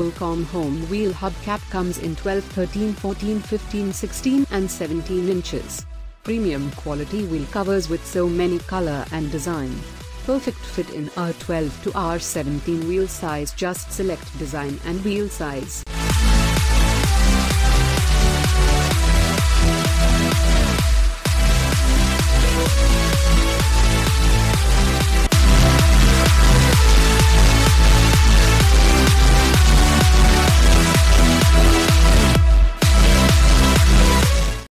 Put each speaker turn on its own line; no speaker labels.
WolkomHome wheel Hub Cap comes in 12, 13, 14, 15, 16 and 17 inches. Premium quality wheel covers with so many color and design. Perfect fit in R12 to R17 wheel size just select design and wheel size.